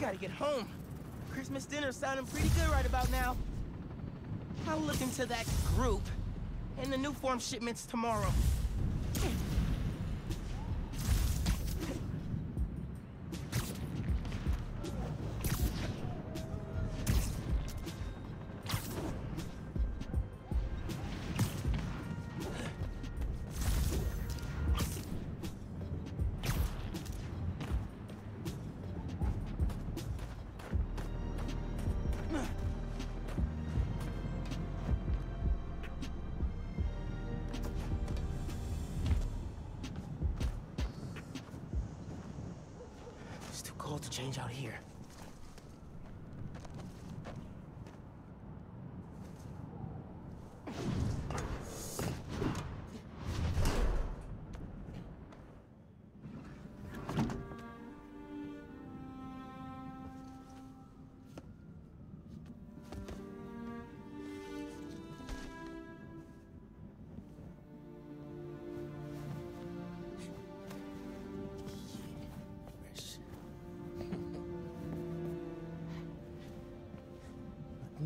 gotta get home. Christmas dinner's sounding pretty good right about now. I'll look into that group and the Nuform shipments tomorrow.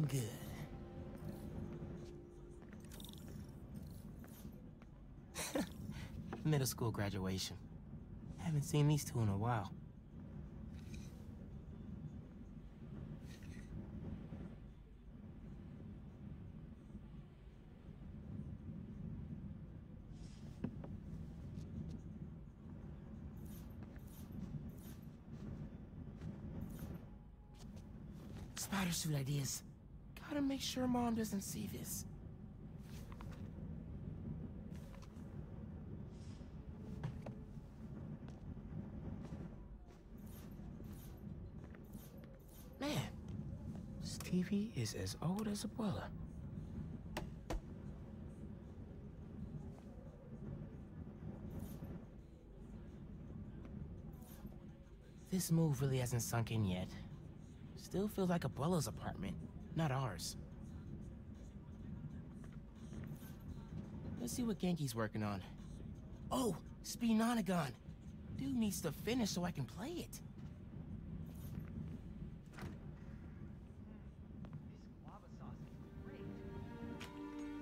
Good. Middle school graduation. Haven't seen these two in a while. Spider suit ideas. Gotta make sure mom doesn't see this. Man, Stevie is as old as Abuela. This move really hasn't sunk in yet. Still feels like Abuela's apartment, not ours. Let's see what Ganke's working on. Oh, Speenonagon. Dude needs to finish so I can play it.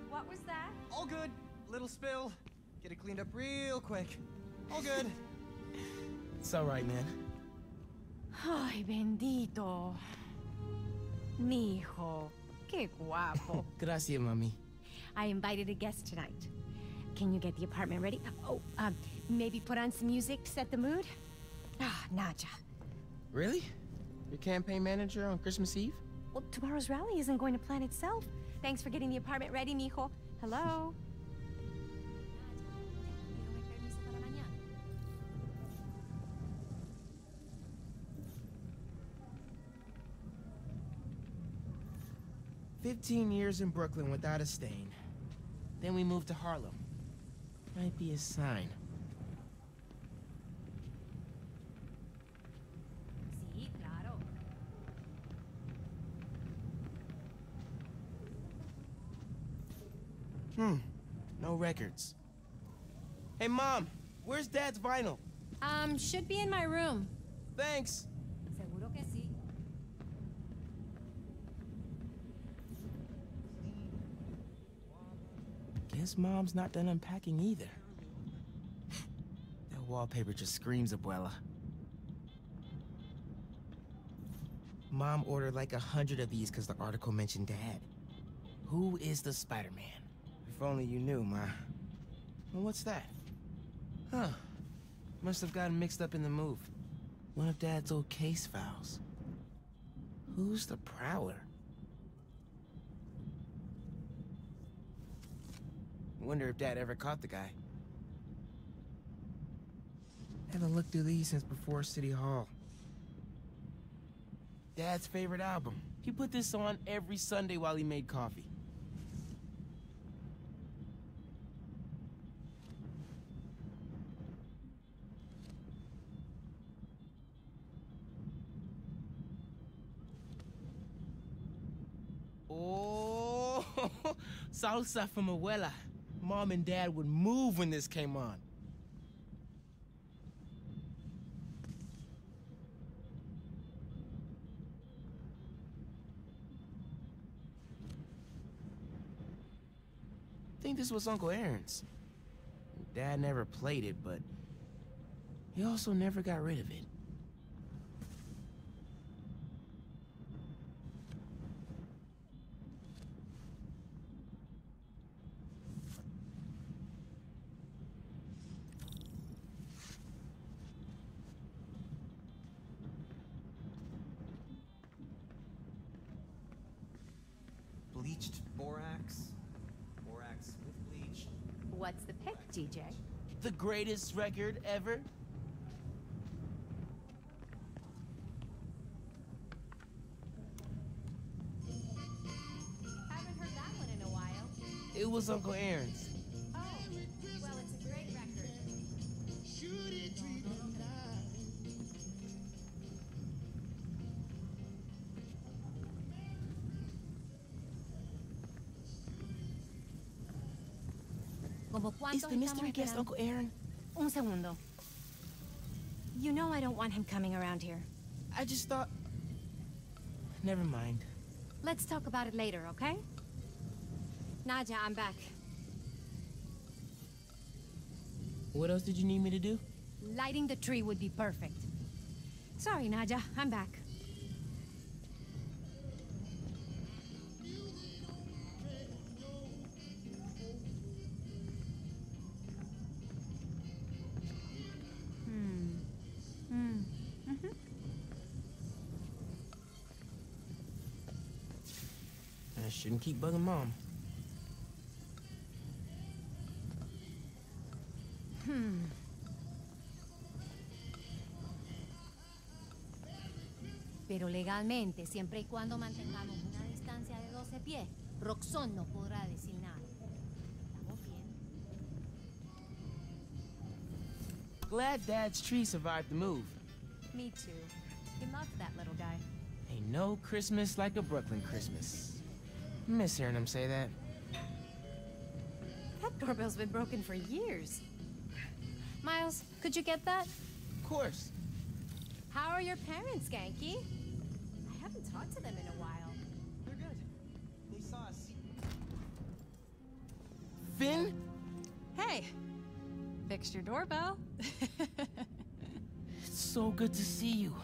What was that? All good. Little spill. Get it cleaned up real quick. All good. It's alright, man. Ay, bendito. Mi hijo. Qué guapo. Gracias, mami. I invited a guest tonight. Can you get the apartment ready? Oh, um, maybe put on some music to set the mood? Ah, Naja. Really? Your campaign manager on Christmas Eve? Well, tomorrow's rally isn't going to plan itself. Thanks for getting the apartment ready, mijo. Hello? Fifteen years in Brooklyn without a stain. Then we moved to Harlem. Might be a sign. Hmm. No records. Hey, Mom, where's Dad's vinyl? Um, should be in my room. Thanks. Guess Mom's not done unpacking either. that wallpaper just screams Abuela. Mom ordered like a hundred of these because the article mentioned Dad. Who is the Spider-Man? If only you knew, Ma. Well, what's that? Huh. Must have gotten mixed up in the move. One of Dad's old case files. Who's the Prowler? Wonder if Dad ever caught the guy. Haven't looked through these since before City Hall. Dad's favorite album. He put this on every Sunday while he made coffee. Oh, salsa from abuela. Mom and Dad would move when this came on. I think this was Uncle Aaron's. Dad never played it, but he also never got rid of it. Borax. Borax with bleach. What's the pick, DJ? The greatest record ever? Haven't heard that one in a while. It was Uncle Aaron's. The mystery guest? Uncle Aaron? Un segundo. You know I don't want him coming around here. I just thought... Never mind. Let's talk about it later, okay? Naja, I'm back. What else did you need me to do? Lighting the tree would be perfect. Sorry, Naja, I'm back. Shouldn't keep bugging Mom. Hmm. Pero legalmente, siempre y cuando mantengamos una distancia de 12 pies, Roxxon no podrá decir nada. ¿Estamos bien? Glad Dad's tree survived the move. Me too. He loves that little guy. Ain't no Christmas like a Brooklyn Christmas. Miss hearing him say that. That doorbell's been broken for years. Miles, could you get that? Of course. How are your parents, Ganke? I haven't talked to them in a while. They're good. They saw us. Phin? Hey, fixed your doorbell. It's so good to see you.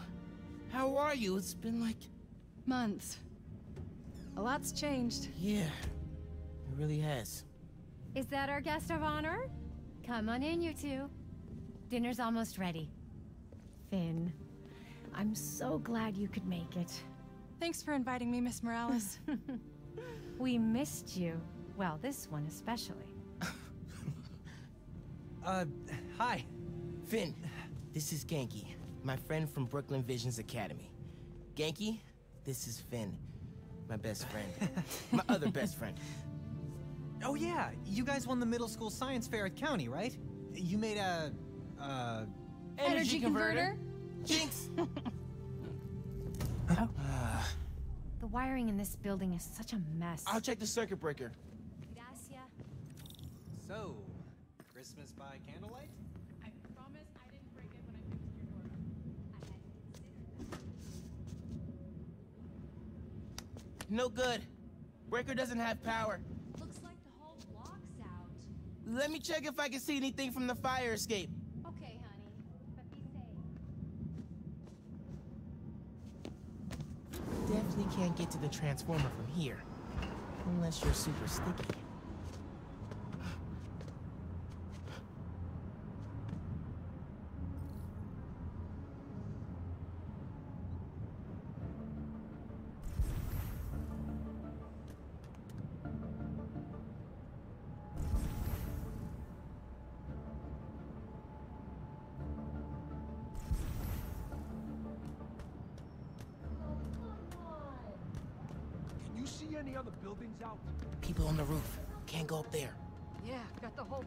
How are you? It's been like... Months. A lot's changed. Yeah, it really has. Is that our guest of honor? Come on in, you two. Dinner's almost ready. Phin, I'm so glad you could make it. Thanks for inviting me, Miss Morales. We missed you. Well, this one especially. Uh, hi. Phin, this is Ganke, my friend from Brooklyn Visions Academy. Ganke, this is Phin, my best friend. my other best friend. Oh yeah, you guys won the middle school science fair at County, right? You made a, uh, Energy converter? Jinx! The wiring in this building is such a mess. I'll check the circuit breaker. Gracias. so, Christmas by candlelight? I promise I didn't break it when I fixed your doorbell. No good. Breaker doesn't have power. Looks like the whole block's out. Let me check if I can see anything from the fire escape. Okay, honey. But be safe. Definitely can't get to the transformer from here. Unless you're super sticky.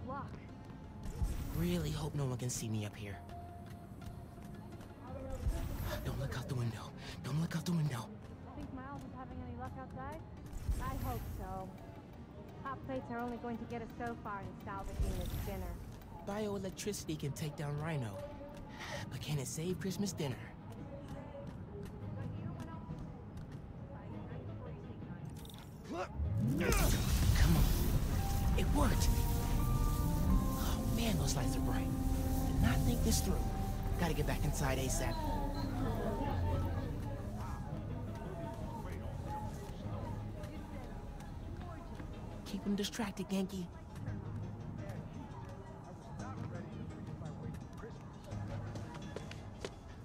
Block. Really hope no one can see me up here. Don't look out the window. Don't look out the window. Think Miles is having any luck outside? I hope so. Hot plates are only going to get us so far in salvaging this dinner. Bioelectricity can take down Rhino. But can it save Christmas dinner? Come on. It worked! Oh man, those lights are bright. Did not think this through. Gotta get back inside ASAP. Keep him distracted, Ganke.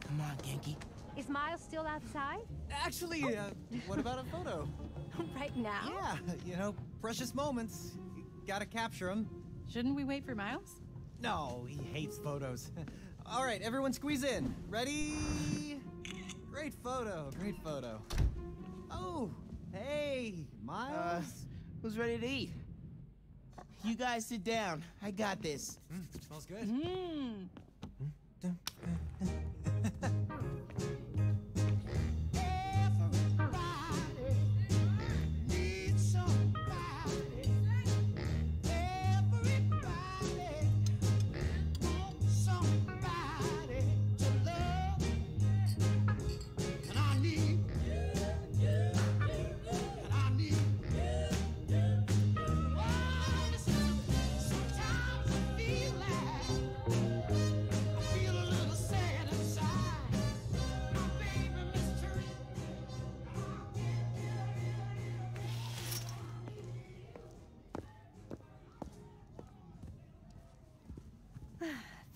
Come on, Ganke. Is Miles still outside? Actually, uh, what about a photo? right now? Yeah, you know, precious moments. You gotta capture them. Shouldn't we wait for Miles? No, he hates photos. All right, everyone squeeze in. Ready? Great photo, great photo. Oh, hey, Uh, Miles. who's ready to eat? You guys sit down. I got this. smells good. Mmm.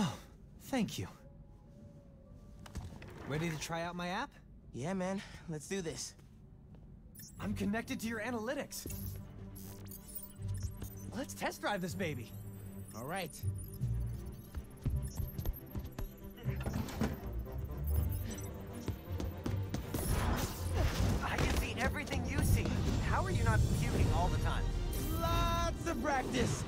Oh, thank you. Ready to try out my app? Yeah, man. Let's do this. I'm connected to your analytics. Let's test drive this baby. All right. I can see everything you see. How are you not puking all the time? Lots of practice.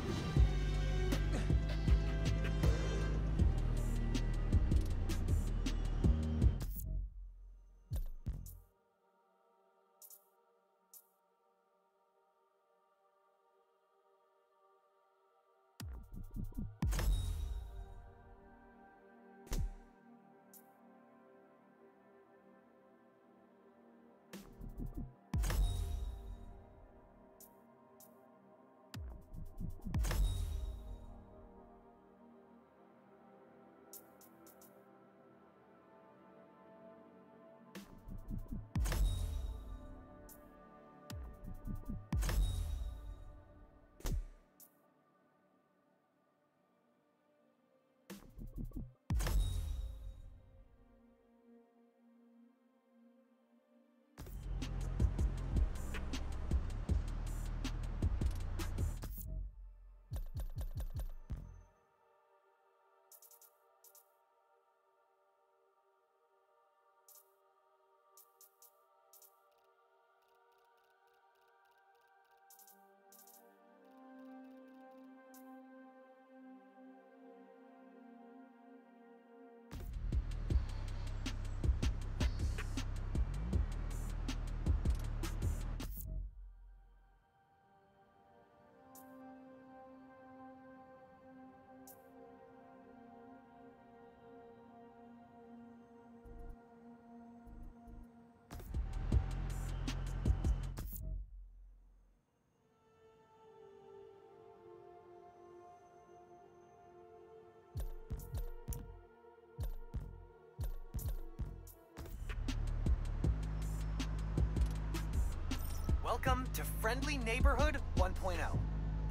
Welcome to Friendly Neighborhood 1.0.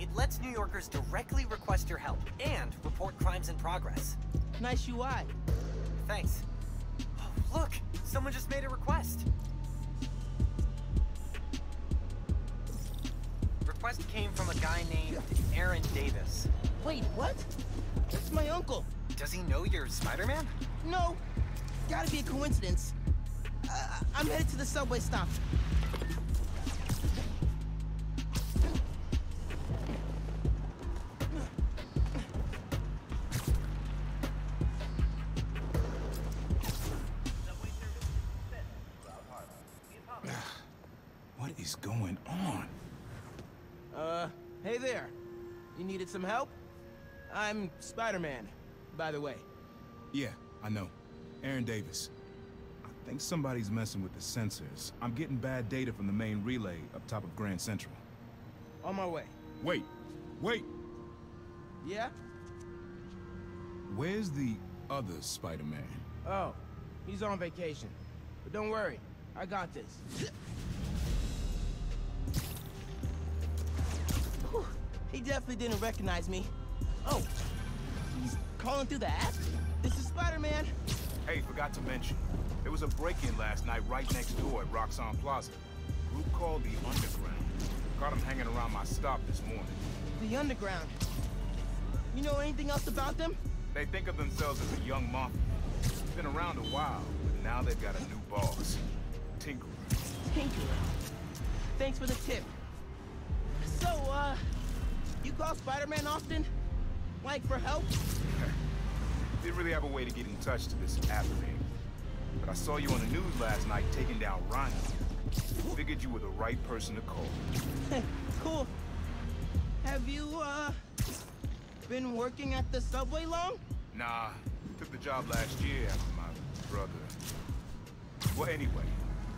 It lets New Yorkers directly request your help and report crimes in progress. Nice UI. Thanks. Oh, look! Someone just made a request. Request came from a guy named Aaron Davis. Wait, what? That's my uncle. Does he know you're Spider-Man? No, gotta be a coincidence. Uh, I'm headed to the subway stop. Going on? Uh, hey there. You needed some help? I'm Spider-Man, by the way. Yeah, I know. Aaron Davis. I think somebody's messing with the sensors. I'm getting bad data from the main relay up top of Grand Central. On my way. Wait! Wait! Yeah? Where's the other Spider-Man? Oh, he's on vacation. But don't worry, I got this. Definitely didn't recognize me. Oh, he's calling through the app? This is Spider-Man. Hey, forgot to mention. There was a break-in last night right next door at Roxxon Plaza. Group called the Underground. Caught him hanging around my stop this morning. The Underground. You know anything else about them? They think of themselves as a young mafia. Been around a while, but now they've got a new boss. Tinkerer. Tinkerer. Thanks for the tip. Call Spider-Man often? Like for help? Didn't really have a way to get in touch to this app thing. But I saw you on the news last night taking down Rhino. Figured you were the right person to call. cool. Have you, uh, been working at the subway long? Nah, took the job last year after my brother. Well, anyway,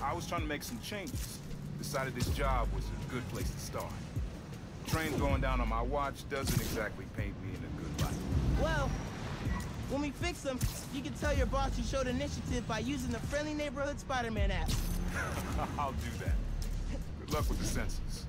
I was trying to make some changes. Decided this job was a good place to start. Train going down on my watch doesn't exactly paint me in a good light. Well, when we fix them, you can tell your boss you showed initiative by using the Friendly Neighborhood Spider-Man app. I'll do that. Good luck with the census.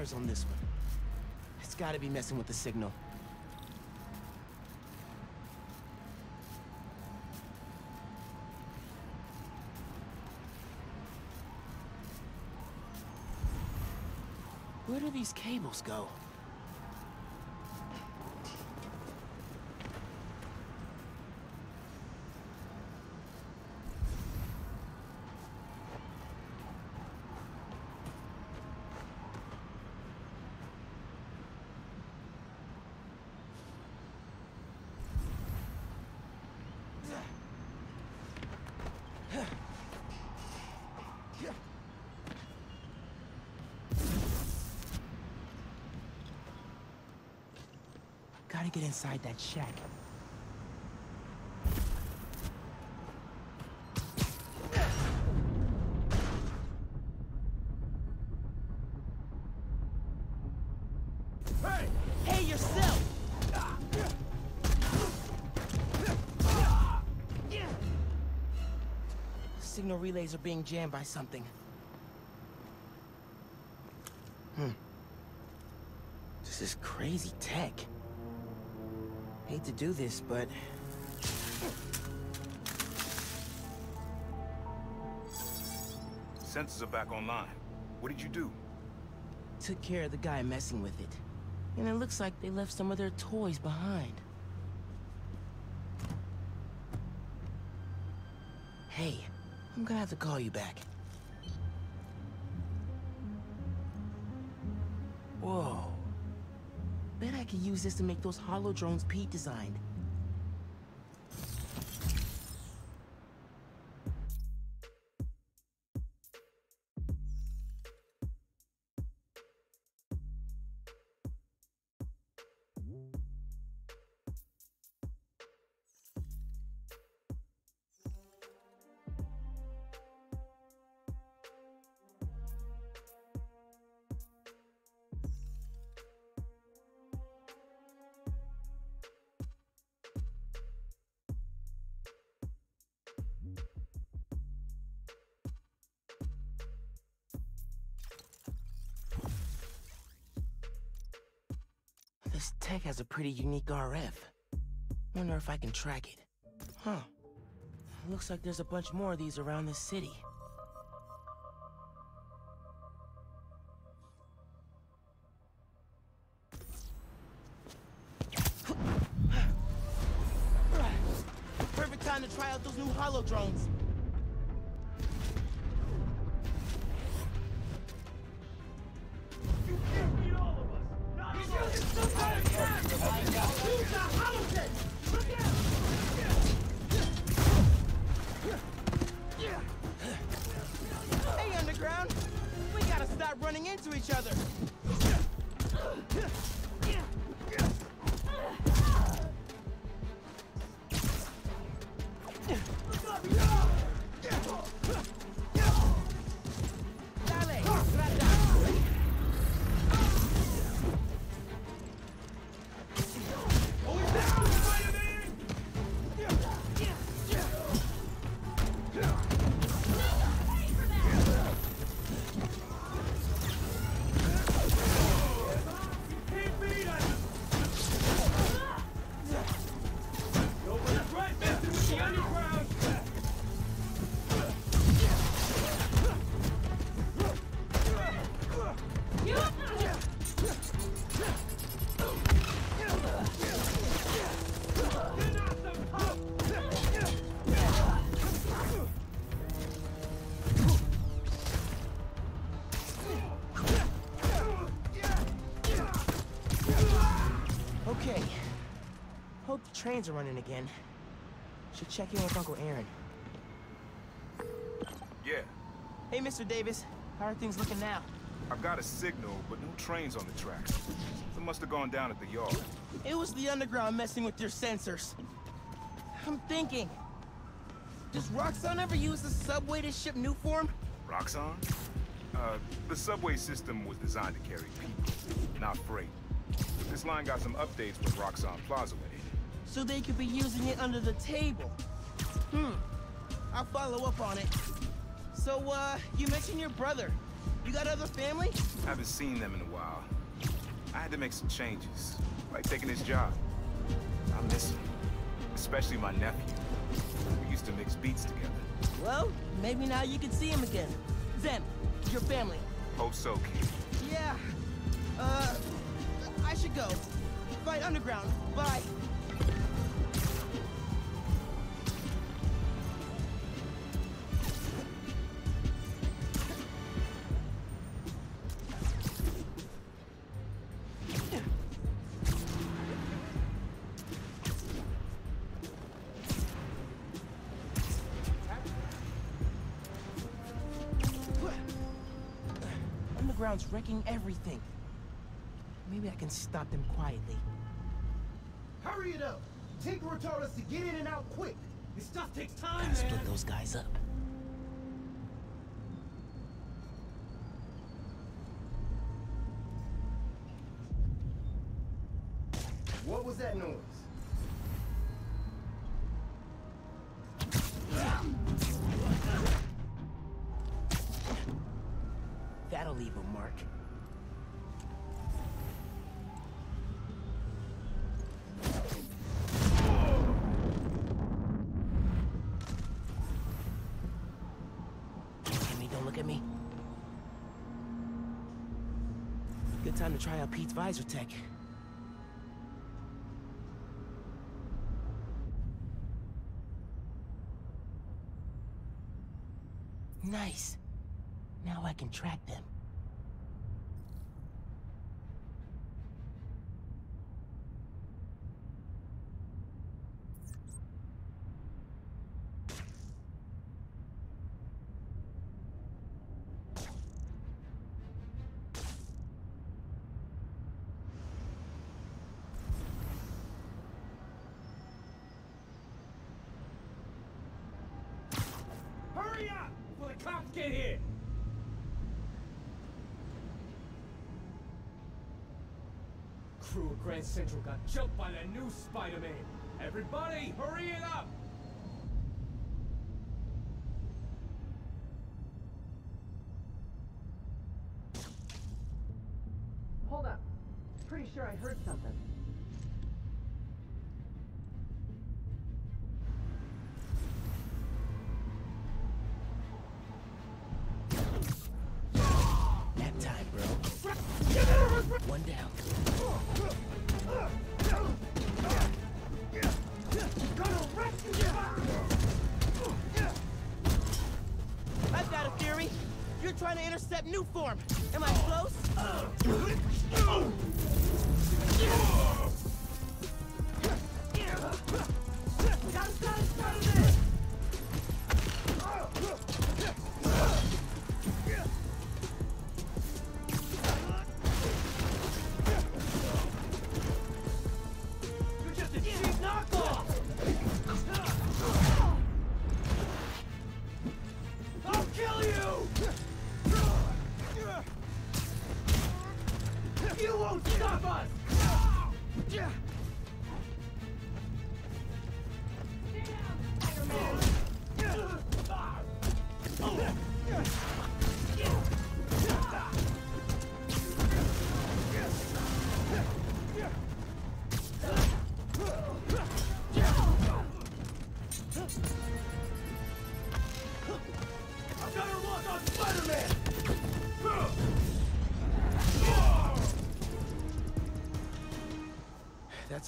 Wires on this one. It's gotta be messing with the signal. Where do these cables go? Gotta get inside that shack. Hey! Hey, yourself! Signal relays are being jammed by something. Hmm. This is crazy tech. Hate to do this, but... Sensors are back online. What did you do? Took care of the guy messing with it. And it looks like they left some of their toys behind. Hey, I'm gonna have to call you back. Whoa. Bet I could use this to make those holo drones Pete designed. Pretty unique RF. Wonder if I can track it. Huh. Looks like there's a bunch more of these around this city. Trains are running again. Should check in with Uncle Aaron. Yeah, Hey, Mr. Davis. How are things looking now? I've got a signal, but no trains on the tracks. Something must have gone down at the yard. It was the underground messing with your sensors. I'm thinking. Does Roxxon ever use the subway to ship Nuform? Roxxon? Uh, the subway system was designed to carry people, not freight. This line got some updates when Roxxon Plaza. So they could be using it under the table. Hmm. I'll follow up on it. So, uh, you mentioned your brother. You got other family? I haven't seen them in a while. I had to make some changes, like taking this job. I miss him, especially my nephew. We used to mix beats together. Well, maybe now you can see him again. Them, your family. Hope so, kid. Yeah. Uh, I should go. Fight underground. Bye. Wrecking everything. Maybe I can stop them quietly. Hurry it up! Tinkerer told us to get in and out quick. This stuff takes time, Gotta man. split those guys up. Try out Pete's visor tech. Nice. Now I can track them. Hurry up! Before the cops get here! Crew of Grand Central got jumped by the new Spider-Man. Everybody, hurry it up!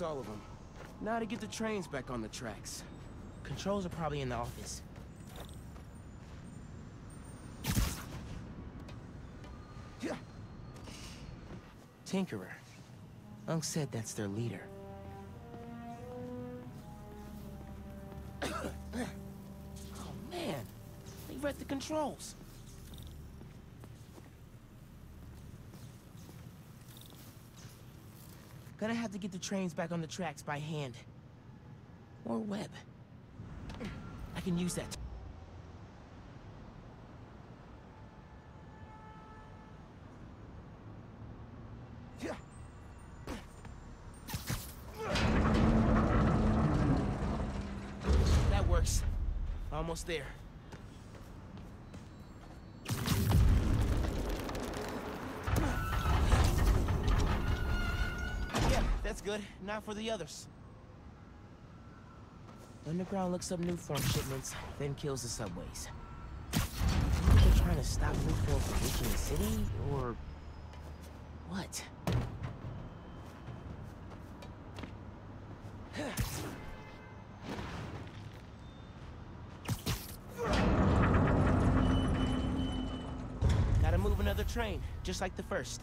All of them. Now to get the trains back on the tracks. Controls are probably in the office. Tinkerer. Unk said that's their leader. oh man, they read the controls. Gonna have to get the trains back on the tracks by hand. Or web. I can use that. That works. Almost there. That's good. Now for the others. Underground looks up Nuform shipments, then kills the subways. They're trying to stop Nuform from reaching the city, or... what? Gotta move another train, just like the first.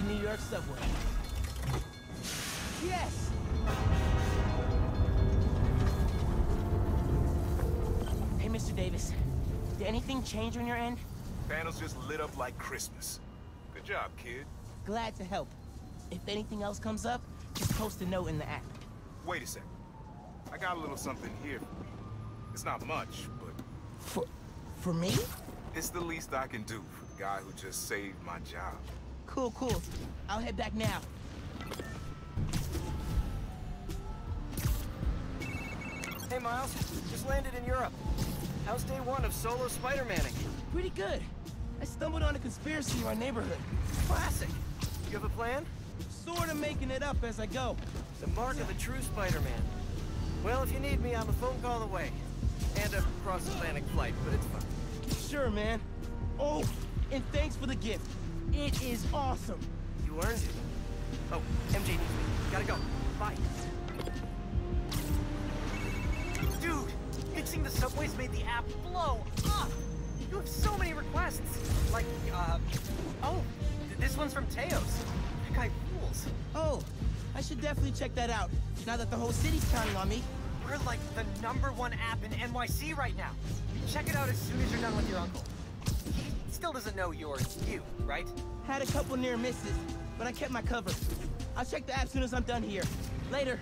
on, trusty New York subway. Yes! Hey, Mr. Davis. Did anything change on your end? Panels just lit up like Christmas. Good job, kid. Glad to help. If anything else comes up, just post a note in the app. Wait a sec. I got a little something here for you. It's not much, but For... for me? it's the least I can do for the guy who just saved my job. Cool, cool. I'll head back now. Hey, Miles. Just landed in Europe. How's day one of solo Spider-Manning? Pretty good. I stumbled on a conspiracy in my neighborhood. Classic. You have a plan? Sort of making it up as I go. The mark of a true Spider-Man. Well, if you need me, I'm a phone call away. And a cross-Atlantic flight, but it's fine. Sure, man. Oh, and thanks for the gift. It is awesome. You earned it. Oh, MJ needs me. Gotta go. Bye. Dude, fixing the subways made the app blow up. You have so many requests. Like, uh, oh, this one's from Teos. That guy rules. Oh, I should definitely check that out. Now that the whole city's counting on me. We're like the number one app in NYC right now. Check it out as soon as you're done with your uncle. Still doesn't know you're you, right? Had a couple near misses, but I kept my cover. I'll check the app as soon as I'm done here. Later.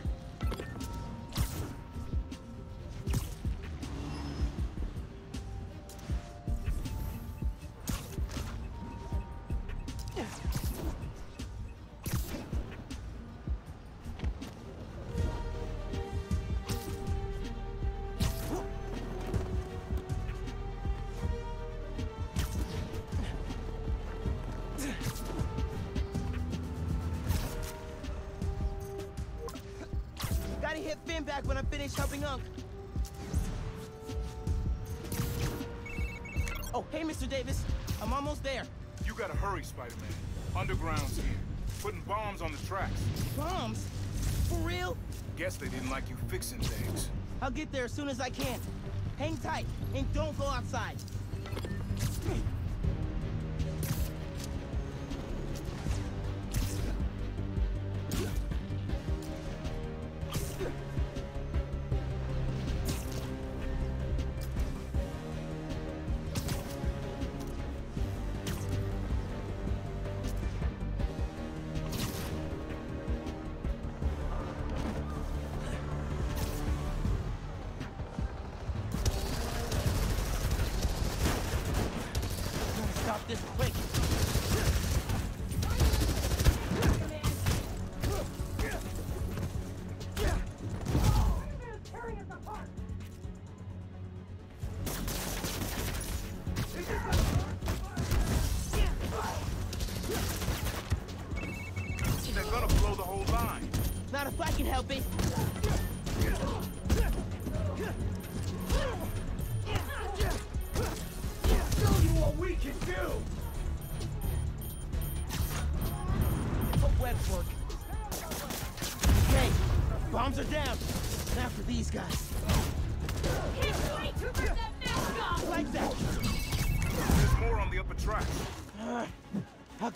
Get there as soon as I can. Hang tight and don't go outside.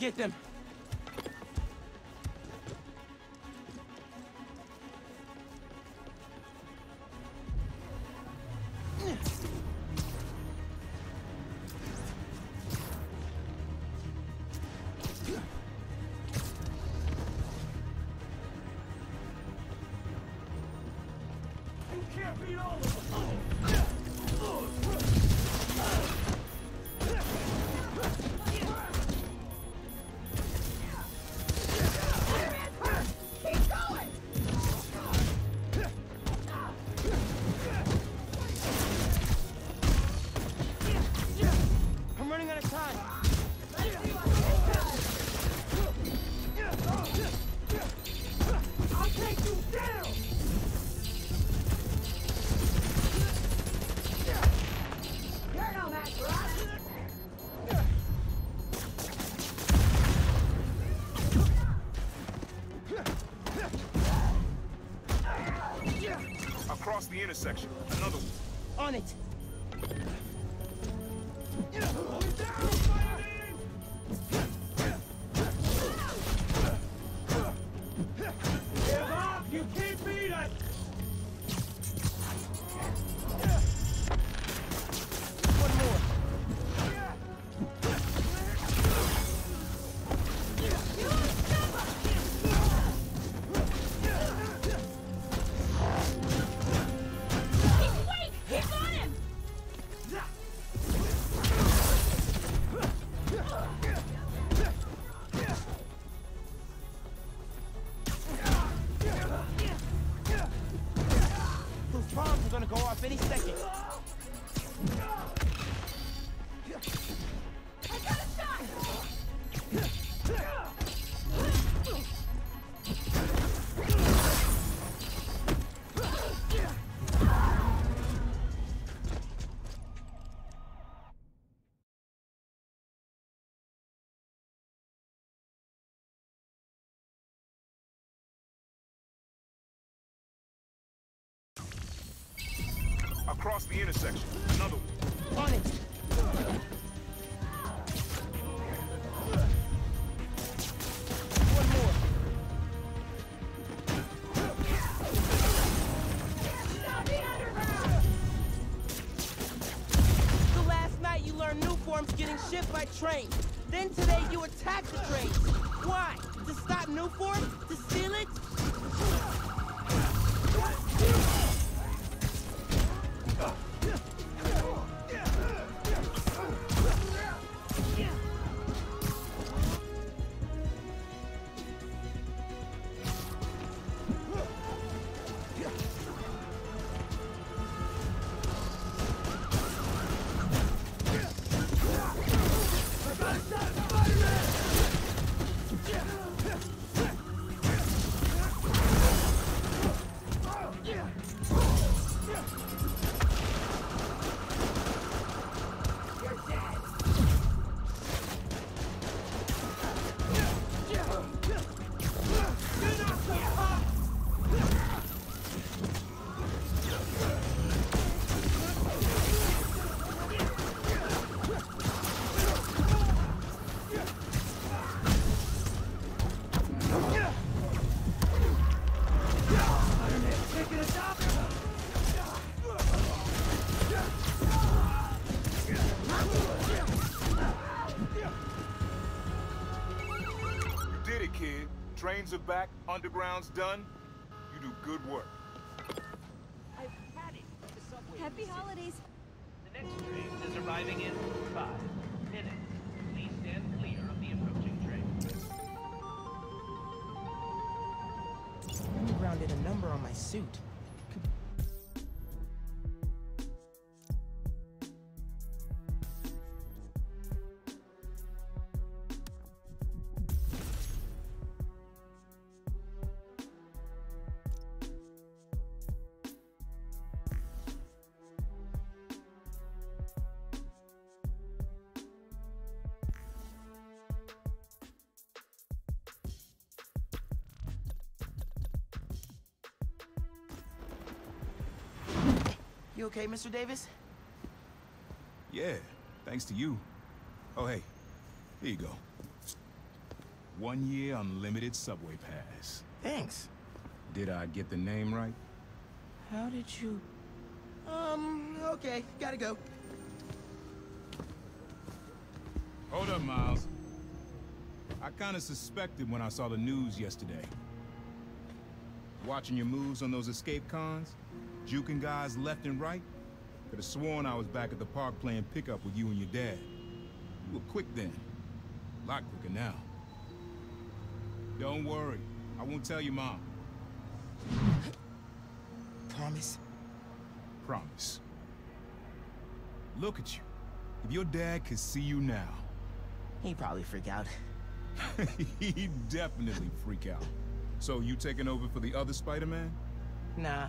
Get them. Across the intersection. Another one. On it. One more. The last night you learned new getting shipped by train. Then today you attack the trains. Why? To stop new form? To steal it? Trains are back, underground's done. You do good work. Happy holidays. The next train is arriving in five minutes. Please stand clear of the approaching train. Underground did a number on my suit. Okay, Mr. Davis? Yeah, thanks to you. Oh, hey, here you go. One year unlimited subway pass. Thanks. Did I get the name right? How did you... Um, okay, gotta go. Hold up, Miles. I kinda suspected when I saw the news yesterday. Watching your moves on those escape cons, juking guys left and right, could have sworn I was back at the park playing pickup with you and your dad. You were quick then. A lot quicker now. Don't worry. I won't tell your mom. Promise? Promise. Look at you. If your dad could see you now... He'd probably freak out. He'd definitely freak out. So you taking over for the other Spider-Man? Nah.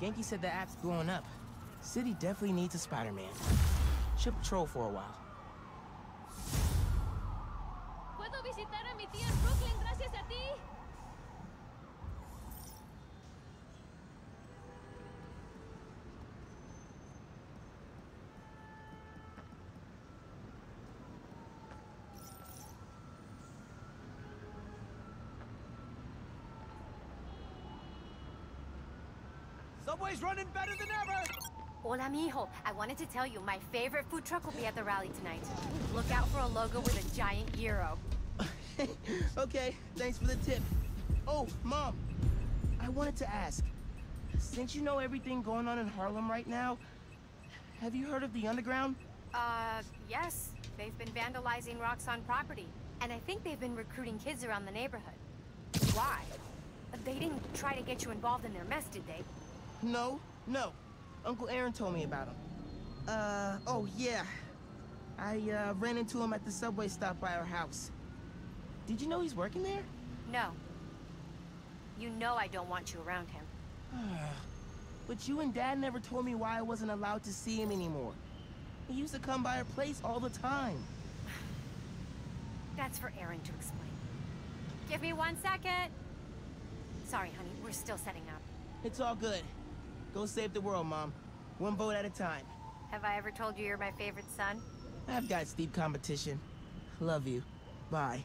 Ganke said the app's blowing up. City definitely needs a Spider-Man. Should patrol for a while. Puedo visitar a mi tía en Brooklyn gracias a ti. Subway's running better than ever! Hola, mijo. I wanted to tell you, my favorite food truck will be at the rally tonight. Look out for a logo with a giant gyro. okay, thanks for the tip. Oh, Mom, I wanted to ask. Since you know everything going on in Harlem right now, have you heard of the Underground? Uh, yes. They've been vandalizing Roxxon property. And I think they've been recruiting kids around the neighborhood. Why? They didn't try to get you involved in their mess, did they? No, no. Uncle Aaron told me about him. Uh, oh yeah. I, uh, ran into him at the subway stop by our house. Did you know he's working there? No. You know I don't want you around him. but you and Dad never told me why I wasn't allowed to see him anymore. He used to come by our place all the time. That's for Aaron to explain. Give me one second. Sorry, honey. We're still setting up. It's all good. Go save the world, Mom. One vote at a time. Have I ever told you you're my favorite son? I've got steep competition. Love you. Bye.